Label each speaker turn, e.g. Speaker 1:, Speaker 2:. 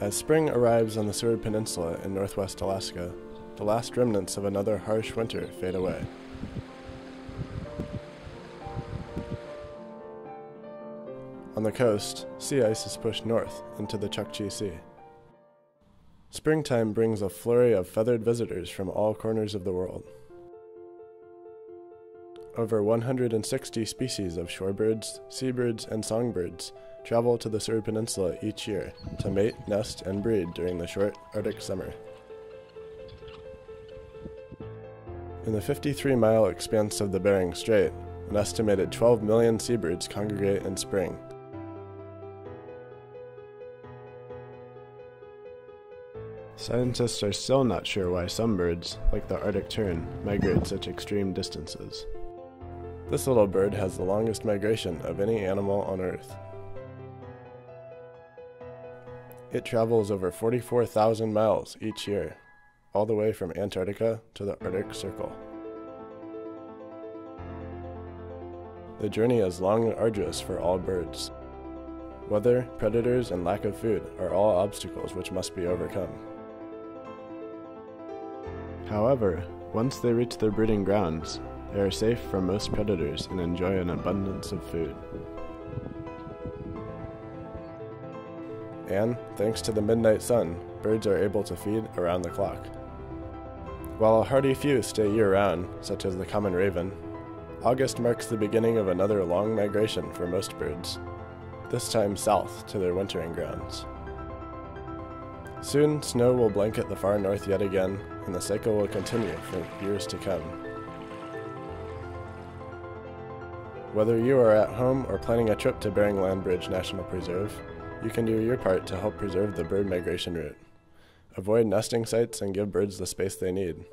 Speaker 1: As spring arrives on the Seward Peninsula in northwest Alaska, the last remnants of another harsh winter fade away. On the coast, sea ice is pushed north into the Chukchi Sea. Springtime brings a flurry of feathered visitors from all corners of the world. Over 160 species of shorebirds, seabirds, and songbirds travel to the Seward Peninsula each year to mate, nest, and breed during the short Arctic summer. In the 53 mile expanse of the Bering Strait, an estimated 12 million seabirds congregate in spring. Scientists are still not sure why some birds, like the Arctic tern, migrate such extreme distances. This little bird has the longest migration of any animal on Earth. It travels over 44,000 miles each year, all the way from Antarctica to the Arctic Circle. The journey is long and arduous for all birds. Weather, predators, and lack of food are all obstacles which must be overcome. However, once they reach their breeding grounds, they are safe from most predators and enjoy an abundance of food. And, thanks to the midnight sun, birds are able to feed around the clock. While a hardy few stay year round, such as the common raven, August marks the beginning of another long migration for most birds, this time south to their wintering grounds. Soon, snow will blanket the far north yet again, and the cycle will continue for years to come. Whether you are at home or planning a trip to Bering Land Bridge National Preserve, you can do your part to help preserve the bird migration route. Avoid nesting sites and give birds the space they need.